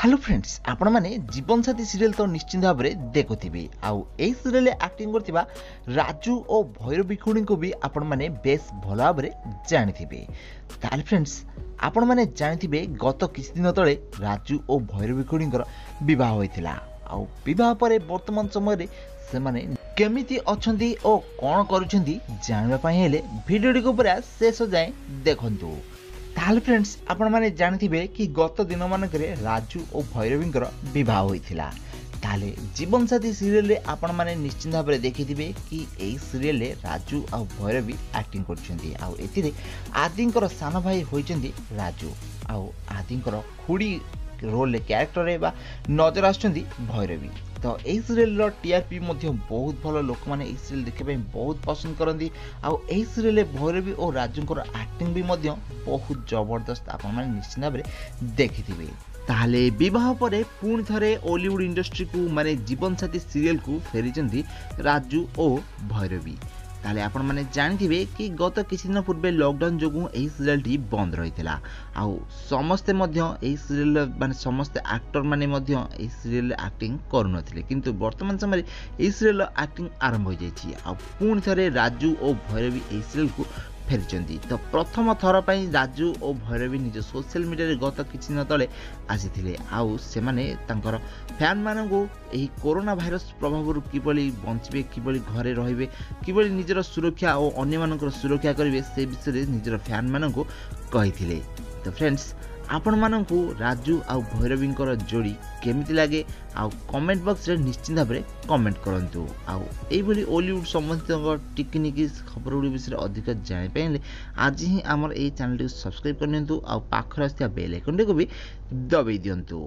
hello friends আপনার জীবনসাথী serial তো নিশ্চিন্ত ভাবে দেখুবে এই সিরিয়ালে আক্টিং করুবা রাজু ও ভৈরবী খুঁড়ি বি আপনার বেশ ভালো ভাবে জাঁথিবে তাহলে ফ্রেন্ডস আপনার জাঁথিবে গত কিছুদিন তলে রাজু ও ভৈরবী খুঁড়িঙ্কর বহ হয়েছিল আহ পরে বর্তমান সময়ের সেমানে কেমিতি অনেক ও কণ করছেন জাঁয়া হলে ভিডিওটি পুরা শেষ যায় দেখুন ତାହେଲେ ଫ୍ରେଣ୍ଡସ୍ ଆପଣମାନେ ଜାଣିଥିବେ କି ଗତ ଦିନମାନଙ୍କରେ ରାଜୁ ଓ ଭୈରବୀଙ୍କର ବିବାହ ହୋଇଥିଲା ତାହେଲେ ଜୀବନସାଥୀ ସିରିଏଲରେ ଆପଣମାନେ ନିଶ୍ଚିନ୍ତ ଭାବରେ ଦେଖିଥିବେ କି ଏହି ସିରିଏଲରେ ରାଜୁ ଆଉ ଭୈରବୀ ଆକ୍ଟିଂ କରୁଛନ୍ତି ଆଉ ଏଥିରେ ଆଦିଙ୍କର ସାନ ଭାଇ ହୋଇଛନ୍ତି ରାଜୁ ଆଉ ଆଦିଙ୍କର ଖୁଡ଼ି ରୋଲ୍ରେ କ୍ୟାରେକ୍ଟର ବା ନଜର ଆସୁଛନ୍ତି ଭୈରବୀ ତ ଏହି ସିରିଏଲ୍ର ଟିଆର୍ପି ମଧ୍ୟ ବହୁତ ଭଲ ଲୋକମାନେ ଏହି ସିରିଏଲ୍ ଦେଖିବା ପାଇଁ ବହୁତ ପସନ୍ଦ କରନ୍ତି ଆଉ ଏହି ସିରିଏଲ୍ରେ ଭୈରବୀ ଓ ରାଜୁଙ୍କର ଆକ୍ଟିଂ ବି ମଧ୍ୟ ବହୁତ ଜବରଦସ୍ତ ଆପଣମାନେ ନିଶ୍ଚିତ ଭାବରେ ଦେଖିଥିବେ ତାହେଲେ ବିବାହ ପରେ ପୁଣି ଥରେ ଓଲିଉଡ଼ ଇଣ୍ଡଷ୍ଟ୍ରିକୁ ମାନେ ଜୀବନସାଥୀ ସିରିଏଲ୍କୁ ଫେରିଛନ୍ତି ରାଜୁ ଓ ଭୈରବୀ ତାହେଲେ ଆପଣମାନେ ଜାଣିଥିବେ କି ଗତ କିଛିଦିନ ପୂର୍ବେ ଲକଡାଉନ୍ ଯୋଗୁଁ ଏହି ସିରିଏଲ୍ଟି ବନ୍ଦ ରହିଥିଲା ଆଉ ସମସ୍ତେ ମଧ୍ୟ ଏହି ସିରିଏଲ୍ ମାନେ ସମସ୍ତେ ଆକ୍ଟର୍ମାନେ ମଧ୍ୟ ଏହି ସିରିଏଲ୍ରେ ଆକ୍ଟିଂ କରୁନଥିଲେ କିନ୍ତୁ ବର୍ତ୍ତମାନ ସମୟରେ ଏହି ସିରିଏଲ୍ର ଆକ୍ଟିଂ ଆରମ୍ଭ ହୋଇଯାଇଛି ଆଉ ପୁଣି ଥରେ ରାଜୁ ଓ ଭୈରବୀ ଏହି ସିରିଏଲ୍କୁ ଫେରିଛନ୍ତି ତ ପ୍ରଥମ ଥର ପାଇଁ ରାଜୁ ଓ ଭୈରବୀ ନିଜ ସୋସିଆଲ ମିଡ଼ିଆରେ ଗତ କିଛି ଦିନ ତଳେ ଆସିଥିଲେ ଆଉ ସେମାନେ ତାଙ୍କର ଫ୍ୟାନ୍ମାନଙ୍କୁ ଏହି କରୋନା ଭାଇରସ୍ ପ୍ରଭାବରୁ କିଭଳି ବଞ୍ଚିବେ କିଭଳି ଘରେ ରହିବେ କିଭଳି ନିଜର ସୁରକ୍ଷା ଓ ଅନ୍ୟମାନଙ୍କର ସୁରକ୍ଷା କରିବେ ସେ ବିଷୟରେ ନିଜର ଫ୍ୟାନ୍ମାନଙ୍କୁ କହିଥିଲେ ତ ଫ୍ରେଣ୍ଡସ୍ ଆପଣମାନଙ୍କୁ ରାଜୁ ଆଉ ଭୈରବୀଙ୍କର ଯୋଡ଼ି କେମିତି ଲାଗେ ଆଉ କମେଣ୍ଟ ବକ୍ସରେ ନିଶ୍ଚିନ୍ତ ଭାବରେ କମେଣ୍ଟ କରନ୍ତୁ ଆଉ ଏହିଭଳି ଓଲିଉଡ଼ ସମସ୍ତଙ୍କ ଟିକିନିକି ଖବରଗୁଡ଼ିକ ବିଷୟରେ ଅଧିକ ଜାଣିପାଇଁ ହେଲେ ଆଜି ହିଁ ଆମର ଏହି ଚ୍ୟାନେଲଟିକୁ ସବସ୍କ୍ରାଇବ୍ କରିନିଅନ୍ତୁ ଆଉ ପାଖରେ ଆସିଥିବା ବେଲ୍ ଆଇକନ୍ଟିକୁ ବି ଦବାଇ ଦିଅନ୍ତୁ